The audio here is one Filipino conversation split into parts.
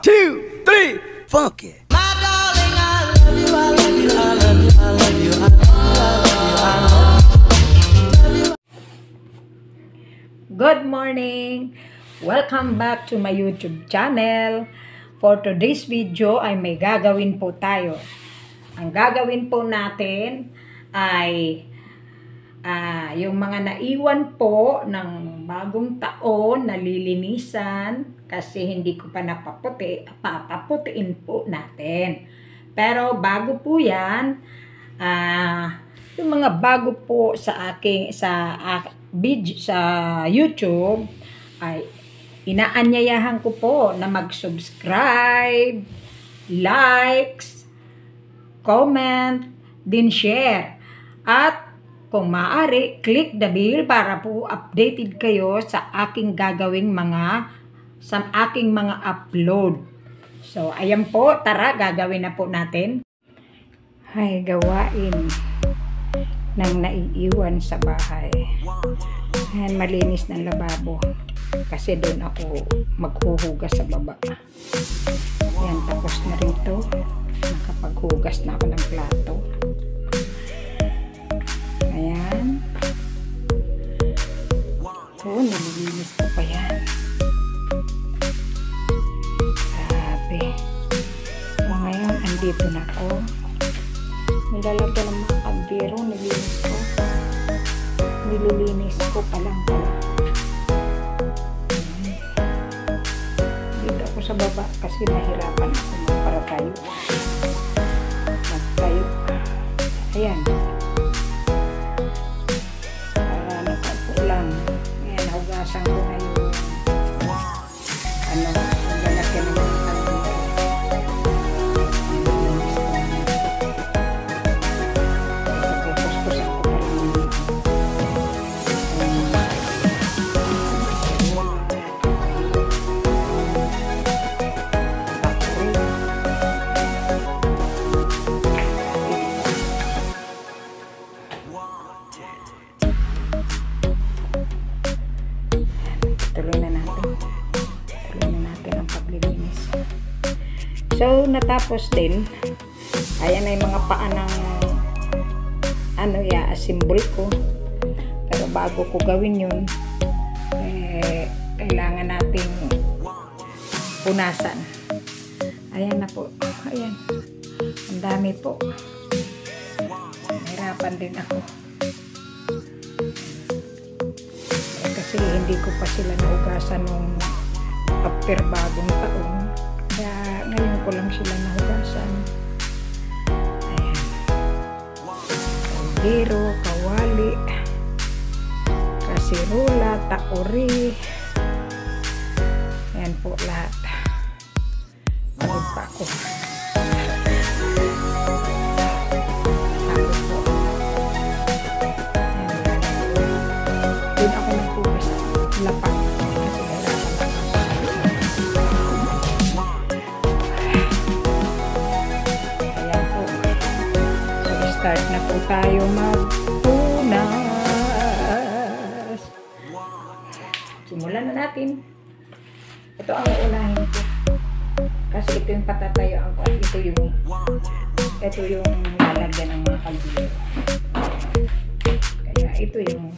two, three, funky. Good morning! Welcome back to my YouTube channel. For today's video ay may gagawin po tayo. Ang gagawin po natin ay ah, yung mga naiwan po ng bagong taon nalilinisan kasi hindi ko pa napaputi, papaputiin po natin. Pero bago po yan, ah, yung mga bago po sa aking sa ak- vid- sa YouTube ay inaanyayahan ko po na mag-subscribe, likes, comment, din share. At kung maaari, click the bell para po updated kayo sa aking gagawing mga sa aking mga upload. So, ayan po, tara, gagawin na po natin. Hay, gawain ng naiiwan sa bahay. Ayan, malinis ng lababo. Kasi doon ako maghuhugas sa baba. Ayan, tapos na rin to. Nakapaghugas na ako ng plato. Ayan. Oo, nililinis ko pa yan. Ngayon, andito na ako. Nilalagyan ng mga kaldero, nilinis ko. Nililinis ko pa lang. Dito ako sa baba kasi nahirapan ako magparatayo. Magtayo. Ayan. Para nakaupo lang. Ayan, nahugasan ko So, natapos din. Ayan yung mga paa ng ano ya, symbol ko. Pero bago ko gawin yun, eh, kailangan nating punasan. Ayan na po. Ayan. Ang dami po. Nahirapan din ako. Eh, kasi hindi ko pa sila naugasan nung after bagong taon. Ko lang sila nahugasan. Ayan. Kaldero, kawali, kasirula, tauri. Ayan po lahat. Pagod pa ako. Doon ako naghugas. Lapak. Po tayo magpunas. Simulan na natin. Ito ang uunahin ko. Kasi ito yung patatayuan ko. Ito yung ito yung lalagyan ng mga kaldero. Kaya ito yung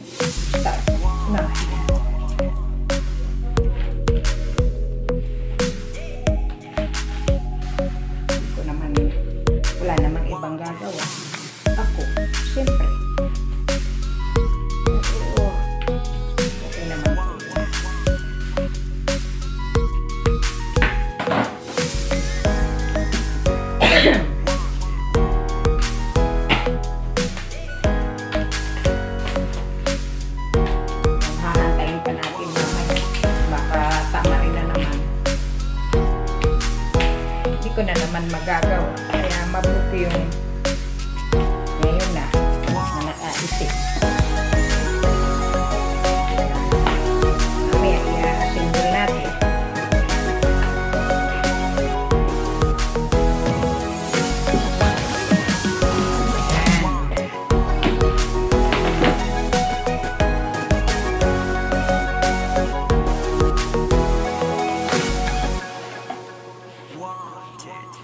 Ako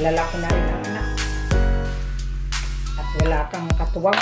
Malalaki na rin ang anak. At wala kang katuwang.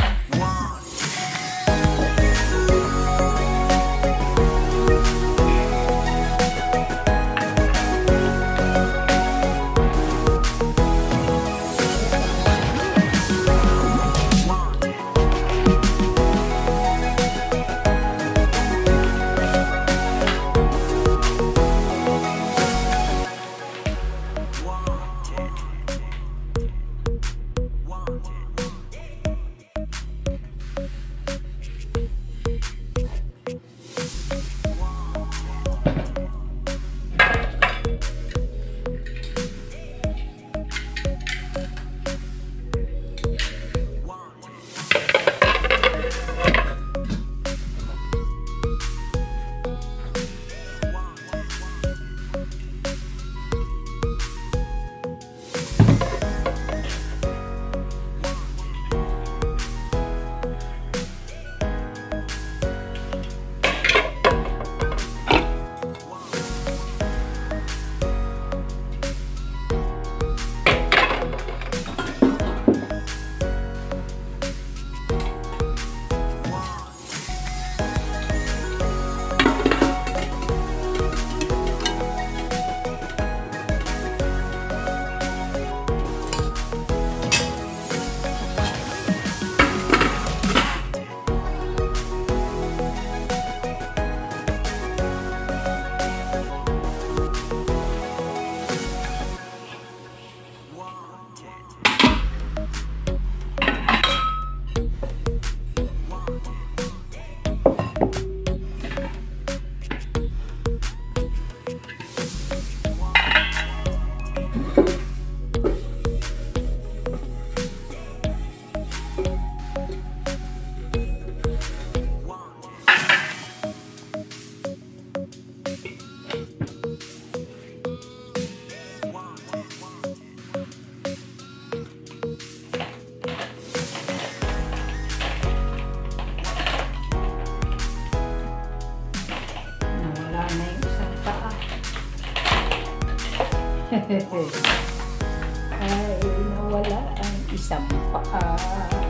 Ay, nawala ang isang paa.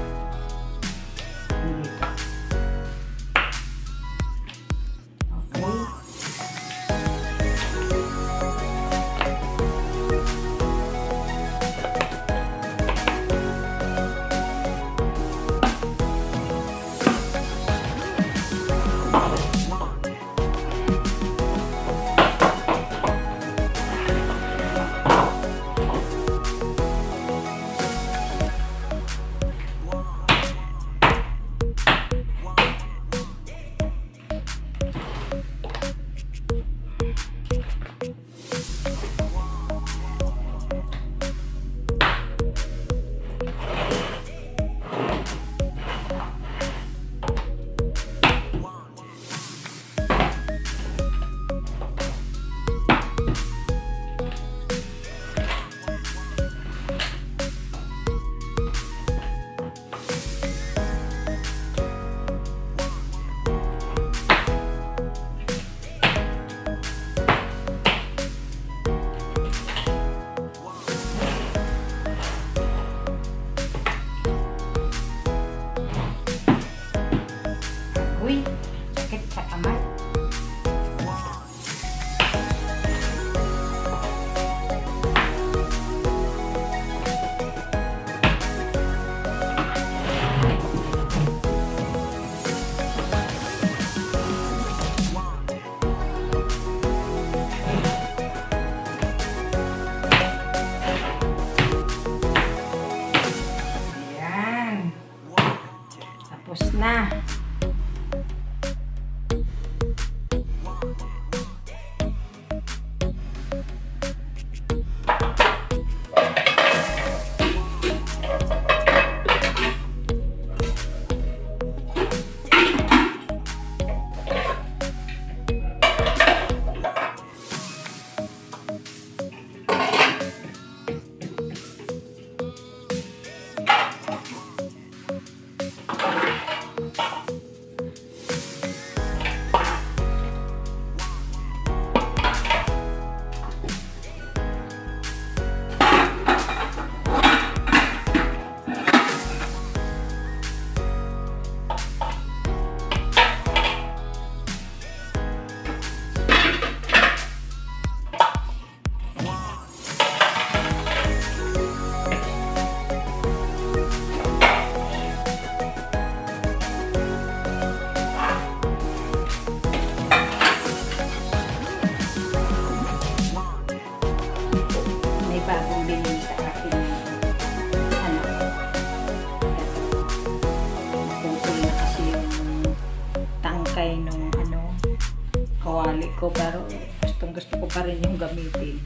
Ayan.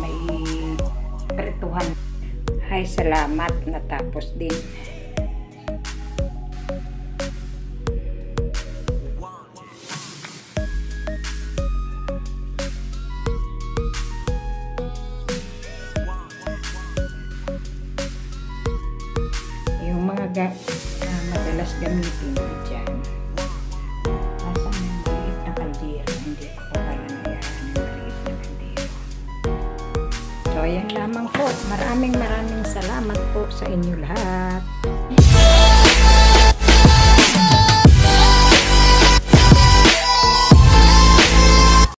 May pretuhan. Ay, salamat. Natapos din. Yung mga ga ah, madalas gamitin dyan. Hindi ko nayahan yung maliit na kaldero. So, ayan lamang po. Maraming maraming salamat po sa inyo lahat.